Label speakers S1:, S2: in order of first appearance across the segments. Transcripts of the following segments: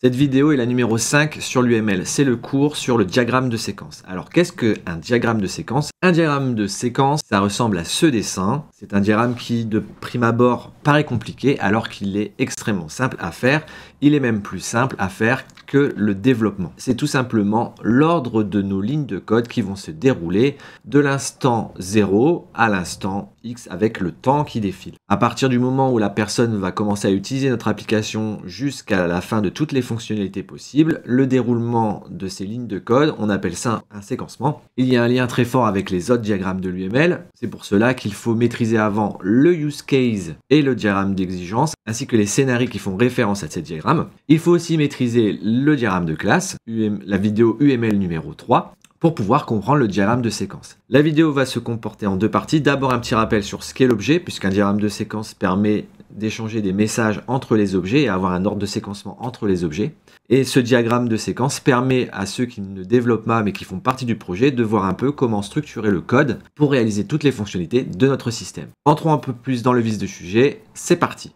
S1: Cette vidéo est la numéro 5 sur l'UML. C'est le cours sur le diagramme de séquence. Alors, qu'est-ce qu'un diagramme de séquence? Un diagramme de séquence, ça ressemble à ce dessin. C'est un diagramme qui, de prime abord, paraît compliqué alors qu'il est extrêmement simple à faire. Il est même plus simple à faire que le développement. C'est tout simplement l'ordre de nos lignes de code qui vont se dérouler de l'instant 0 à l'instant X avec le temps qui défile. À partir du moment où la personne va commencer à utiliser notre application jusqu'à la fin de toutes les fonctionnalités possibles, le déroulement de ces lignes de code, on appelle ça un séquencement. Il y a un lien très fort avec les autres diagrammes de l'UML. C'est pour cela qu'il faut maîtriser avant le use case et le diagramme d'exigence, ainsi que les scénarios qui font référence à ces diagrammes. Il faut aussi maîtriser le diagramme de classe, la vidéo UML numéro 3, pour pouvoir comprendre le diagramme de séquence. La vidéo va se comporter en deux parties. D'abord un petit rappel sur ce qu'est l'objet, puisqu'un diagramme de séquence permet d'échanger des messages entre les objets et avoir un ordre de séquencement entre les objets. Et ce diagramme de séquence permet à ceux qui ne développent pas mais qui font partie du projet de voir un peu comment structurer le code pour réaliser toutes les fonctionnalités de notre système. Entrons un peu plus dans le vif du sujet, c'est parti.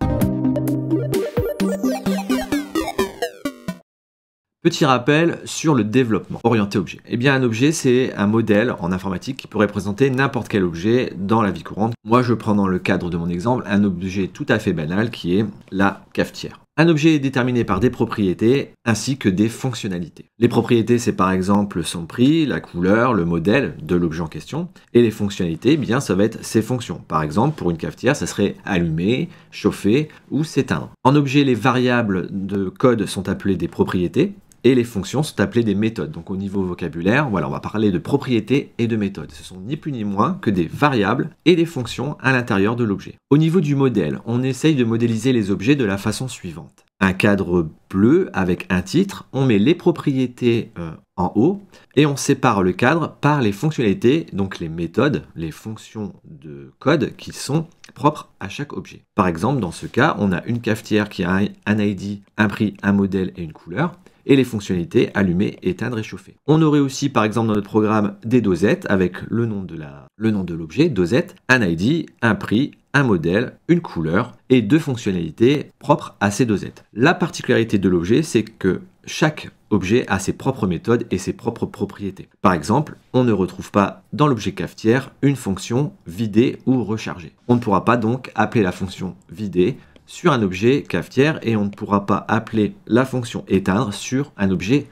S1: Petit rappel sur le développement orienté objet. Eh bien, un objet, c'est un modèle en informatique qui peut représenter n'importe quel objet dans la vie courante. Moi, je prends dans le cadre de mon exemple un objet tout à fait banal qui est la cafetière. Un objet est déterminé par des propriétés ainsi que des fonctionnalités. Les propriétés, c'est par exemple son prix, la couleur, le modèle de l'objet en question. Et les fonctionnalités, eh bien, ça va être ses fonctions. Par exemple, pour une cafetière, ça serait allumer, chauffer ou s'éteindre. En objet, les variables de code sont appelées des propriétés et les fonctions sont appelées des méthodes. Donc au niveau vocabulaire, voilà, on va parler de propriétés et de méthodes. Ce sont ni plus ni moins que des variables et des fonctions à l'intérieur de l'objet. Au niveau du modèle, on essaye de modéliser les objets de la façon suivante. Un cadre bleu avec un titre, on met les propriétés euh, en haut et on sépare le cadre par les fonctionnalités, donc les méthodes, les fonctions de code qui sont propres à chaque objet. Par exemple, dans ce cas, on a une cafetière qui a un ID, un prix, un modèle et une couleur et les fonctionnalités allumer, éteindre et chauffer. On aurait aussi par exemple dans notre programme des dosettes avec le nom de la, le nom de l'objet, dosette, un ID, un prix, un modèle, une couleur et deux fonctionnalités propres à ces dosettes. La particularité de l'objet, c'est que chaque objet a ses propres méthodes et ses propres propriétés. Par exemple, on ne retrouve pas dans l'objet cafetière une fonction vider ou recharger. On ne pourra pas donc appeler la fonction vider sur un objet cafetière et on ne pourra pas appeler la fonction éteindre sur un objet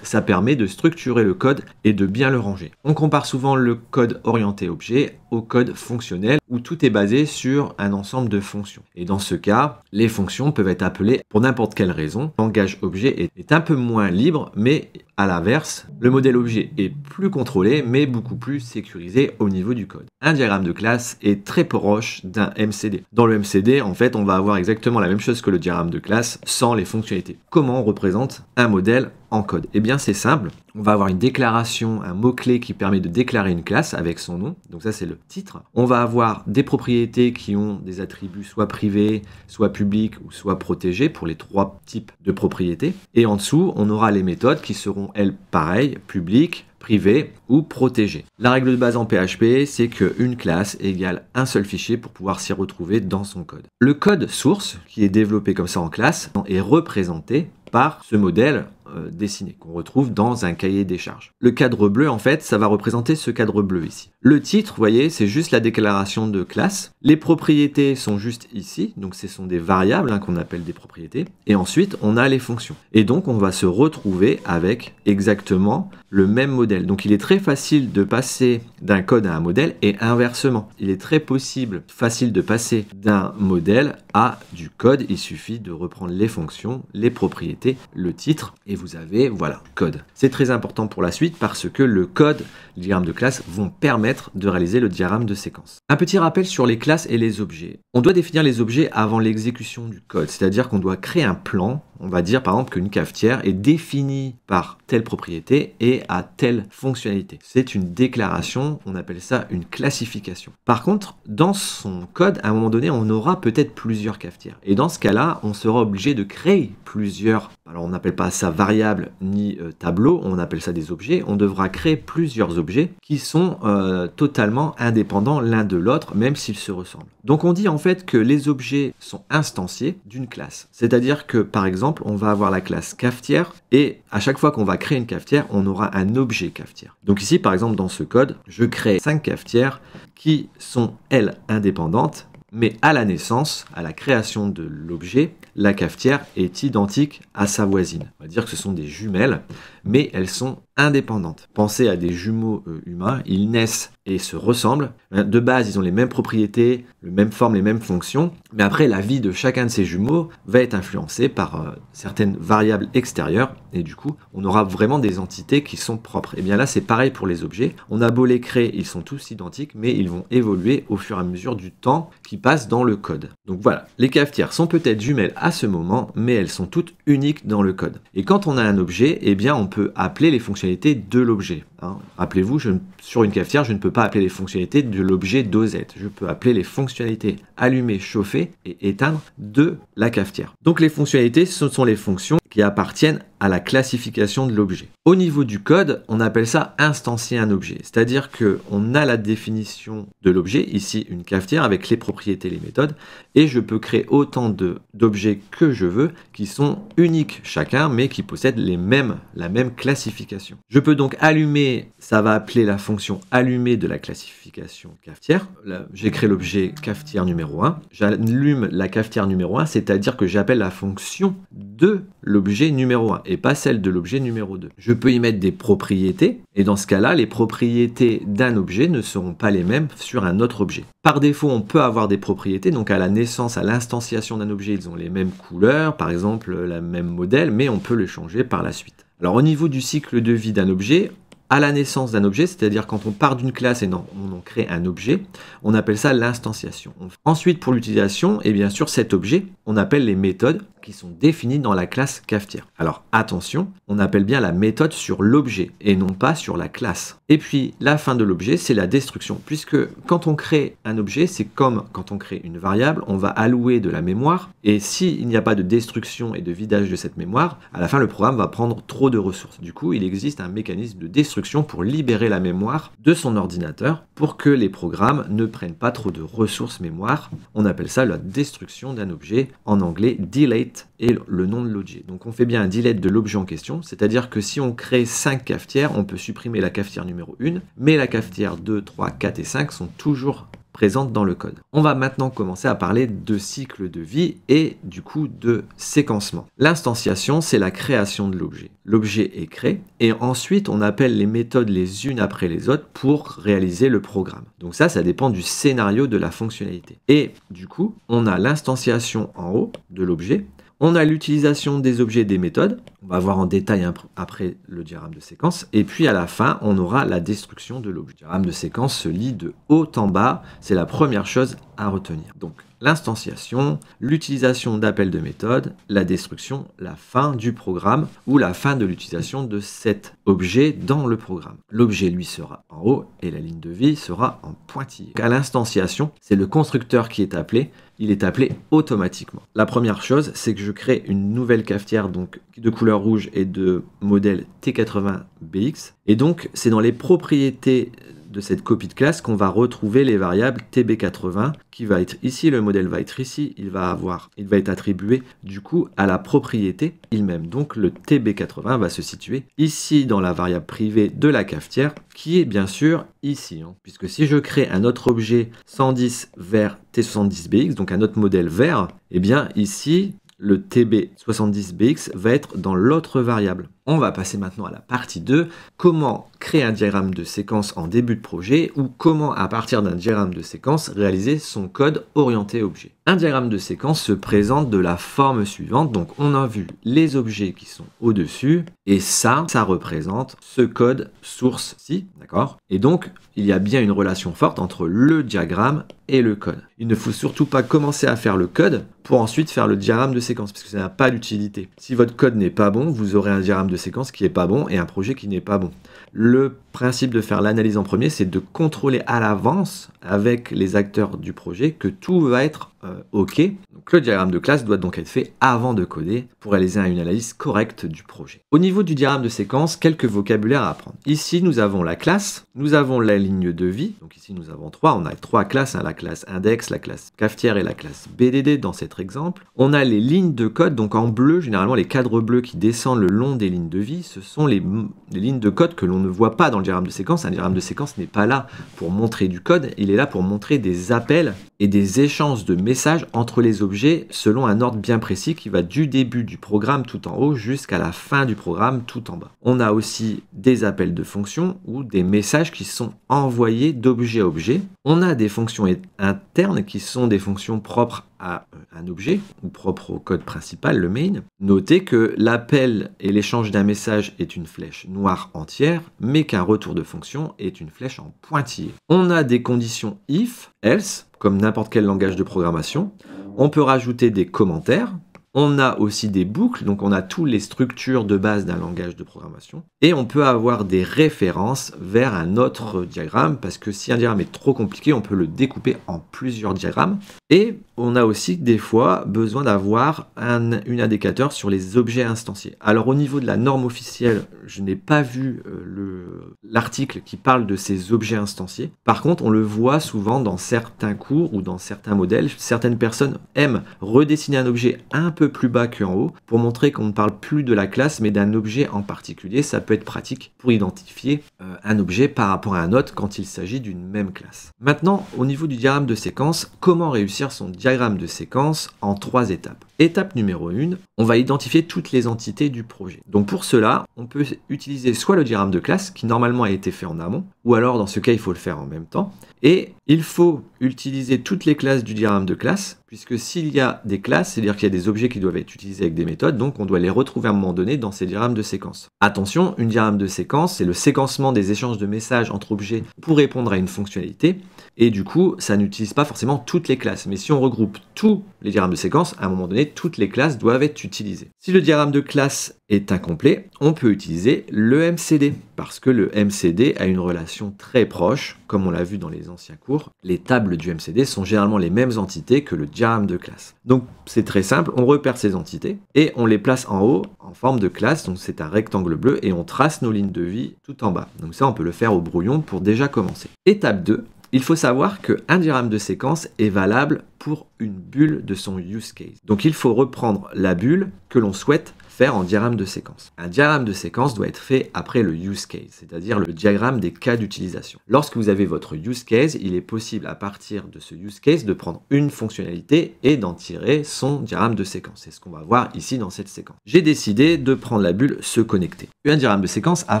S1: Ça permet de structurer le code et de bien le ranger. On compare souvent le code orienté objet au code fonctionnel où tout est basé sur un ensemble de fonctions. Et dans ce cas, les fonctions peuvent être appelées pour n'importe quelle raison. Langage objet est un peu moins libre, mais à l'inverse, le modèle objet est plus contrôlé, mais beaucoup plus sécurisé au niveau du code. Un diagramme de classe est très proche d'un MCD. Dans le MCD, en fait, on va avoir exactement la même chose que le diagramme de classe sans les fonctionnalités. Comment on représente un modèle en code Eh bien, c'est simple. On va avoir une déclaration, un mot-clé qui permet de déclarer une classe avec son nom. Donc ça, c'est le titre. On va avoir des propriétés qui ont des attributs soit privés, soit publics ou soit protégés pour les trois types de propriétés. Et en dessous, on aura les méthodes qui seront, elles, pareilles, publiques, privées ou protégées. La règle de base en PHP, c'est qu'une classe égale un seul fichier pour pouvoir s'y retrouver dans son code. Le code source, qui est développé comme ça en classe, est représenté par ce modèle euh, dessiné qu'on retrouve dans un cahier des charges. Le cadre bleu, en fait, ça va représenter ce cadre bleu ici. Le titre, vous voyez, c'est juste la déclaration de classe. Les propriétés sont juste ici, donc ce sont des variables hein, qu'on appelle des propriétés. Et ensuite, on a les fonctions. Et donc, on va se retrouver avec exactement le même modèle. Donc, il est très facile de passer d'un code à un modèle et inversement. Il est très possible, facile de passer d'un modèle à du code. Il suffit de reprendre les fonctions, les propriétés, le titre et vous avez, voilà, code. C'est très important pour la suite parce que le code, les diagrammes de classe vont permettre de réaliser le diagramme de séquence. Un petit rappel sur les classes et les objets. On doit définir les objets avant l'exécution du code, c'est-à-dire qu'on doit créer un plan on va dire par exemple qu'une cafetière est définie par telle propriété et a telle fonctionnalité. C'est une déclaration, on appelle ça une classification. Par contre, dans son code, à un moment donné, on aura peut-être plusieurs cafetières. Et dans ce cas-là, on sera obligé de créer plusieurs, alors on n'appelle pas ça variable ni euh, tableau, on appelle ça des objets. On devra créer plusieurs objets qui sont euh, totalement indépendants l'un de l'autre, même s'ils se ressemblent. Donc on dit en fait que les objets sont instanciés d'une classe. C'est-à-dire que par exemple, on va avoir la classe cafetière et à chaque fois qu'on va créer une cafetière, on aura un objet cafetière. Donc ici, par exemple, dans ce code, je crée cinq cafetières qui sont, elles, indépendantes mais à la naissance, à la création de l'objet, la cafetière est identique à sa voisine. On va dire que ce sont des jumelles, mais elles sont indépendantes. Pensez à des jumeaux euh, humains, ils naissent et se ressemblent. De base, ils ont les mêmes propriétés, les mêmes formes, les mêmes fonctions, mais après, la vie de chacun de ces jumeaux va être influencée par euh, certaines variables extérieures, et du coup, on aura vraiment des entités qui sont propres. Et bien là, c'est pareil pour les objets. On a beau les créer, ils sont tous identiques, mais ils vont évoluer au fur et à mesure du temps qui passe dans le code. Donc voilà, les cafetières sont peut-être jumelles à ce moment, mais elles sont toutes uniques dans le code. Et quand on a un objet, eh bien, on peut appeler les fonctionnalités de l'objet. Hein. Rappelez-vous, sur une cafetière, je ne peux pas appeler les fonctionnalités de l'objet dosette. Je peux appeler les fonctionnalités allumer, chauffer et éteindre de la cafetière. Donc les fonctionnalités, ce sont les fonctions qui appartiennent à la classification de l'objet. Au niveau du code, on appelle ça instancier un objet, c'est-à-dire que on a la définition de l'objet, ici une cafetière avec les propriétés, les méthodes, et je peux créer autant d'objets que je veux qui sont uniques chacun, mais qui possèdent la même classification. Je peux donc allumer, ça va appeler la fonction allumer de la classification cafetière. J'ai créé l'objet cafetière numéro 1. J'allume la cafetière numéro 1, c'est-à-dire que j'appelle la fonction de l'objet numéro 1 et pas celle de l'objet numéro 2. Je peux y mettre des propriétés et dans ce cas-là, les propriétés d'un objet ne seront pas les mêmes sur un autre objet. Par défaut, on peut avoir des propriétés, donc à la naissance, à l'instanciation d'un objet, ils ont les mêmes couleurs, par exemple le même modèle, mais on peut le changer par la suite. Alors au niveau du cycle de vie d'un objet, à la naissance d'un objet, c'est-à-dire quand on part d'une classe et on en crée un objet, on appelle ça l'instanciation. Ensuite, pour l'utilisation, et bien sûr cet objet, on appelle les méthodes qui sont définies dans la classe cafetière. Alors attention, on appelle bien la méthode sur l'objet et non pas sur la classe. Et puis la fin de l'objet, c'est la destruction, puisque quand on crée un objet, c'est comme quand on crée une variable, on va allouer de la mémoire, et s'il n'y a pas de destruction et de vidage de cette mémoire, à la fin le programme va prendre trop de ressources. Du coup, il existe un mécanisme de destruction pour libérer la mémoire de son ordinateur pour que les programmes ne prennent pas trop de ressources mémoire. On appelle ça la destruction d'un objet, en anglais delete et le nom de l'objet. Donc on fait bien un delete de l'objet en question, c'est-à-dire que si on crée 5 cafetières, on peut supprimer la cafetière numéro 1, mais la cafetière 2, 3, 4 et 5 sont toujours présente dans le code. On va maintenant commencer à parler de cycle de vie et du coup de séquencement. L'instanciation, c'est la création de l'objet. L'objet est créé et ensuite on appelle les méthodes les unes après les autres pour réaliser le programme. Donc ça, ça dépend du scénario de la fonctionnalité. Et du coup, on a l'instanciation en haut de l'objet on a l'utilisation des objets et des méthodes. On va voir en détail après le diagramme de séquence. Et puis à la fin, on aura la destruction de l'objet. Le diagramme de séquence se lit de haut en bas. C'est la première chose à retenir. Donc l'instanciation, l'utilisation d'appels de méthode, la destruction, la fin du programme ou la fin de l'utilisation de cet objet dans le programme. L'objet lui sera en haut et la ligne de vie sera en pointillé. À l'instanciation, c'est le constructeur qui est appelé il est appelé automatiquement. La première chose, c'est que je crée une nouvelle cafetière donc de couleur rouge et de modèle T80BX. Et donc, c'est dans les propriétés de cette copie de classe qu'on va retrouver les variables tb80 qui va être ici, le modèle va être ici, il va avoir, il va être attribué du coup à la propriété il-même. Donc le tb80 va se situer ici dans la variable privée de la cafetière qui est bien sûr ici. Hein. puisque si je crée un autre objet 110 vers T70BX, donc un autre modèle vert, et eh bien ici, le TB70BX va être dans l'autre variable. On va passer maintenant à la partie 2, comment créer un diagramme de séquence en début de projet ou comment à partir d'un diagramme de séquence réaliser son code orienté objet. Un diagramme de séquence se présente de la forme suivante, donc on a vu les objets qui sont au-dessus et ça, ça représente ce code source-ci, d'accord? Et donc il y a bien une relation forte entre le diagramme et le code. Il ne faut surtout pas commencer à faire le code pour ensuite faire le diagramme de séquence parce que ça n'a pas d'utilité. Si votre code n'est pas bon, vous aurez un diagramme de séquence qui est pas bon et un projet qui n'est pas bon. Le principe de faire l'analyse en premier, c'est de contrôler à l'avance avec les acteurs du projet que tout va être euh, OK. Donc le diagramme de classe doit donc être fait avant de coder pour réaliser une analyse correcte du projet. Au niveau du diagramme de séquence, quelques vocabulaires à apprendre. Ici, nous avons la classe, nous avons la ligne de vie. Donc ici, nous avons trois. On a trois classes, hein, la classe index, la classe cafetière et la classe BDD dans cet exemple. On a les lignes de code, donc en bleu, généralement les cadres bleus qui descendent le long des lignes de vie, ce sont les, les lignes de code que l'on ne voit pas dans le diagramme de séquence. Un diagramme de séquence n'est pas là pour montrer du code, il est là pour montrer des appels et des échanges de messages entre les objets selon un ordre bien précis qui va du début du programme tout en haut jusqu'à la fin du programme tout en bas. On a aussi des appels de fonctions ou des messages qui sont envoyés d'objet à objet. On a des fonctions internes qui sont des fonctions propres à un objet ou propre au code principal, le main. Notez que l'appel et l'échange d'un message est une flèche noire entière, mais qu'un retour de fonction est une flèche en pointillé. On a des conditions if, else, comme n'importe quel langage de programmation. On peut rajouter des commentaires, on a aussi des boucles, donc on a toutes les structures de base d'un langage de programmation. Et on peut avoir des références vers un autre diagramme, parce que si un diagramme est trop compliqué, on peut le découper en plusieurs diagrammes. Et on a aussi des fois besoin d'avoir un, indicateur sur les objets instanciés. Alors au niveau de la norme officielle, je n'ai pas vu euh, l'article qui parle de ces objets instanciés. Par contre, on le voit souvent dans certains cours ou dans certains modèles. Certaines personnes aiment redessiner un objet un peu plus bas qu'en haut pour montrer qu'on ne parle plus de la classe mais d'un objet en particulier. Ça peut être pratique pour identifier euh, un objet par rapport à un autre quand il s'agit d'une même classe. Maintenant, au niveau du diagramme de séquence, comment réussir son diagramme de séquence en trois étapes? Étape numéro 1, on va identifier toutes les entités du projet. Donc pour cela, on peut utiliser soit le diagramme de classe qui normalement a été fait en amont, ou alors dans ce cas il faut le faire en même temps. Et il faut utiliser toutes les classes du diagramme de classe, puisque s'il y a des classes, c'est-à-dire qu'il y a des objets qui doivent être utilisés avec des méthodes, donc on doit les retrouver à un moment donné dans ces diagrammes de séquence. Attention, une diagramme de séquence, c'est le séquencement des échanges de messages entre objets pour répondre à une fonctionnalité, et du coup, ça n'utilise pas forcément toutes les classes. Mais si on regroupe tous les diagrammes de séquence, à un moment donné, toutes les classes doivent être utilisées. Si le diagramme de classe est incomplet, on peut utiliser le MCD, parce que le MCD a une relation très proche, comme on l'a vu dans les anciens cours. Les tables du MCD sont généralement les mêmes entités que le diagramme de classe. Donc c'est très simple, on repère ces entités et on les place en haut en forme de classe, donc c'est un rectangle bleu, et on trace nos lignes de vie tout en bas. Donc ça, on peut le faire au brouillon pour déjà commencer. Étape 2, il faut savoir qu'un diagramme de séquence est valable pour une bulle de son use case. Donc il faut reprendre la bulle que l'on souhaite en diagramme de séquence. Un diagramme de séquence doit être fait après le use case, c'est-à-dire le diagramme des cas d'utilisation. Lorsque vous avez votre use case, il est possible à partir de ce use case de prendre une fonctionnalité et d'en tirer son diagramme de séquence. C'est ce qu'on va voir ici dans cette séquence. J'ai décidé de prendre la bulle se connecter. Un diagramme de séquence a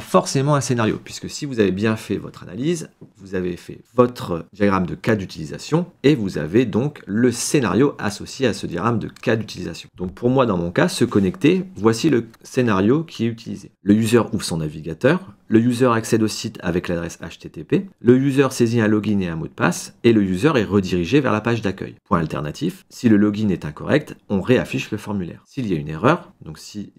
S1: forcément un scénario, puisque si vous avez bien fait votre analyse, vous avez fait votre diagramme de cas d'utilisation et vous avez donc le scénario associé à ce diagramme de cas d'utilisation. Donc pour moi, dans mon cas, se connecter, Voici le scénario qui est utilisé. Le user ouvre son navigateur, le user accède au site avec l'adresse HTTP, le user saisit un login et un mot de passe, et le user est redirigé vers la page d'accueil. Point alternatif, si le login est incorrect, on réaffiche le formulaire. S'il y a une erreur, donc si,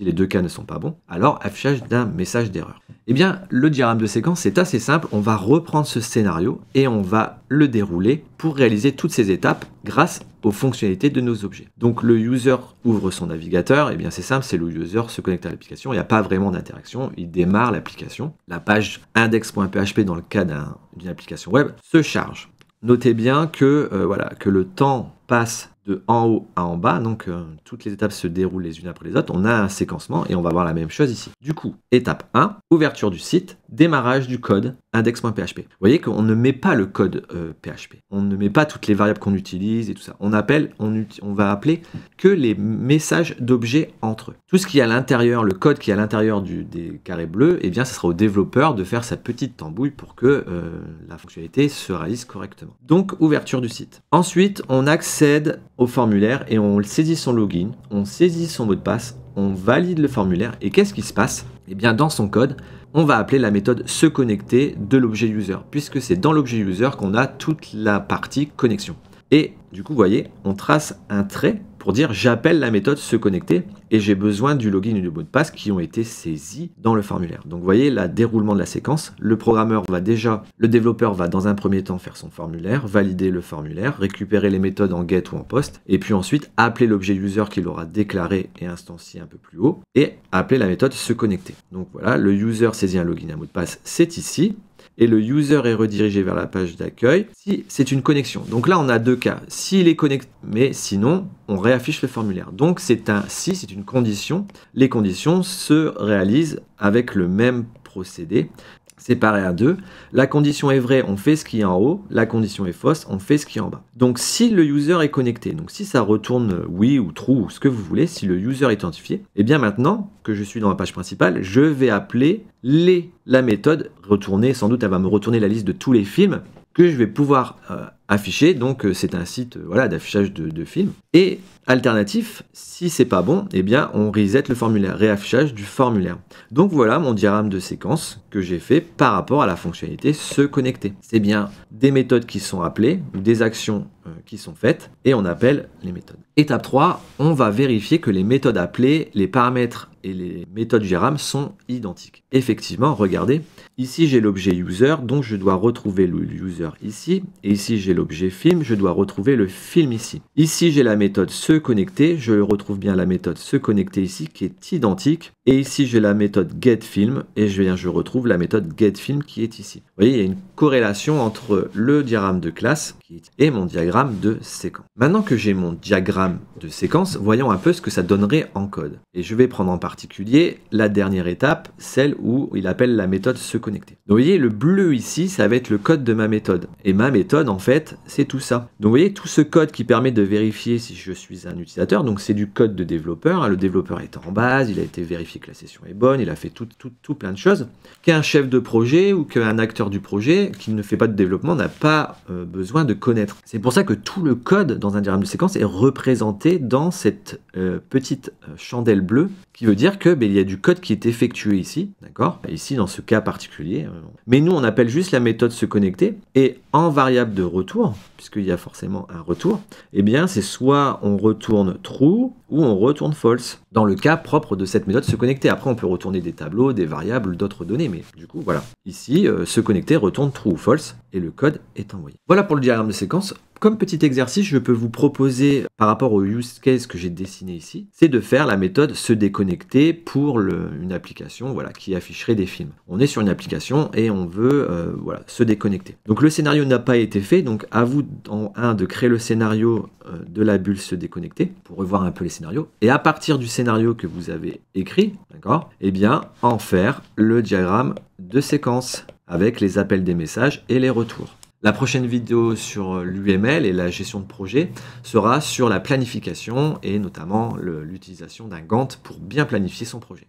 S1: les deux cas ne sont pas bons, alors affichage d'un message d'erreur. Eh bien, le diagramme de séquence, c'est assez simple, on va reprendre ce scénario et on va le dérouler pour réaliser toutes ces étapes grâce aux fonctionnalités de nos objets. Donc le user ouvre son navigateur, eh bien c'est simple, c'est le user se connecte à l'application, il n'y a pas vraiment d'interaction, il démarre l'application. La page index.php dans le cas d'une application web se charge. Notez bien que, euh, voilà, que le temps passe de en haut à en bas, donc euh, toutes les étapes se déroulent les unes après les autres, on a un séquencement et on va voir la même chose ici. Du coup, étape 1, ouverture du site, démarrage du code index.php. Vous voyez qu'on ne met pas le code PHP, euh, on ne met pas toutes les variables qu'on utilise et tout ça. On appelle, on, va appeler que les messages d'objets entre eux. Tout ce qui est à l'intérieur, le code qui est à l'intérieur des carrés bleus, eh bien, ce sera au développeur de faire sa petite tambouille pour que euh, la fonctionnalité se réalise correctement. Donc, ouverture du site. Ensuite, on accède au formulaire et on saisit son login, on saisit son mot de passe, on valide le formulaire et qu'est-ce qui se passe? Eh bien dans son code, on va appeler la méthode se connecter de l'objet user puisque c'est dans l'objet user qu'on a toute la partie connexion. Et du coup, vous voyez, on trace un trait pour dire j'appelle la méthode se connecter et j'ai besoin du login et du mot de passe qui ont été saisis dans le formulaire. Donc vous voyez le déroulement de la séquence. Le programmeur va déjà, le développeur va dans un premier temps faire son formulaire, valider le formulaire, récupérer les méthodes en get ou en post, et puis ensuite appeler l'objet user qu'il aura déclaré et instancié un peu plus haut, et appeler la méthode se connecter. Donc voilà, le user saisit un login et un mot de passe, c'est ici et le user est redirigé vers la page d'accueil si c'est une connexion. Donc là, on a deux cas. S'il est connecté, mais sinon, on réaffiche le formulaire. Donc c'est un si, c'est une condition. Les conditions se réalisent avec le même procédé séparé à deux. La condition est vraie, on fait ce qui est en haut. La condition est fausse, on fait ce qui est en bas. Donc si le user est connecté, donc si ça retourne oui ou true ou ce que vous voulez, si le user est identifié, et eh bien maintenant que je suis dans la page principale, je vais appeler les, la méthode retourner, sans doute elle va me retourner la liste de tous les films que je vais pouvoir euh, afficher. Donc euh, c'est un site euh, voilà, d'affichage de, films. Et alternatif, si c'est pas bon, eh bien on reset le formulaire, réaffichage du formulaire. Donc voilà mon diagramme de séquence que j'ai fait par rapport à la fonctionnalité se connecter. C'est bien des méthodes qui sont appelées des actions qui sont faites et on appelle les méthodes. Étape 3, on va vérifier que les méthodes appelées, les paramètres et les méthodes GRAM sont identiques. Effectivement, regardez, ici j'ai l'objet user, donc je dois retrouver le user ici, et ici j'ai l'objet film, je dois retrouver le film ici. Ici j'ai la méthode se connecter, je retrouve bien la méthode se connecter ici qui est identique, et ici j'ai la méthode getFilm, et je, retrouve la méthode getFilm qui est ici. Vous voyez, il y a une corrélation entre le diagramme de classe et mon diagramme de séquence. Maintenant que j'ai mon diagramme de séquence, voyons un peu ce que ça donnerait en code. Et je vais prendre en particulier la dernière étape, celle où il appelle la méthode se connecter. Donc vous voyez, le bleu ici, ça va être le code de ma méthode. Et ma méthode, en fait, c'est tout ça. Donc vous voyez, tout ce code qui permet de vérifier si je suis un utilisateur, donc c'est du code de développeur. Hein. Le développeur est en base, il a été vérifié que la session est bonne, il a fait tout, tout, tout plein de choses. Qu'un chef de projet ou qu'un acteur du projet qui ne fait pas de développement n'a pas euh, besoin de connaître. C'est pour ça que tout le code dans un diagramme de séquence est représenté dans cette euh, petite euh, chandelle bleue qui veut dire que ben, il y a du code qui est effectué ici, d'accord? Ici dans ce cas particulier. Mais nous on appelle juste la méthode se connecter et en variable de retour, puisqu'il y a forcément un retour, eh bien c'est soit on retourne true ou on retourne false dans le cas propre de cette méthode se connecter. Après on peut retourner des tableaux, des variables, d'autres données, mais du coup voilà. Ici euh, se connecter retourne true ou false et le code est envoyé. Voilà pour le diagramme de séquence. Comme petit exercice, je peux vous proposer, par rapport au use case que j'ai dessiné ici, c'est de faire la méthode se déconnecter pour une application voilà, qui afficherait des films. On est sur une application et on veut euh, se déconnecter. Donc le scénario n'a pas été fait, donc à vous en un de créer le scénario euh, de la bulle se déconnecter pour revoir un peu les scénarios. Et à partir du scénario que vous avez écrit, d'accord, eh bien en faire le diagramme de séquence avec les appels des messages et les retours. La prochaine vidéo sur l'UML et la gestion de projet sera sur la planification et notamment l'utilisation d'un Gantt pour bien planifier son projet.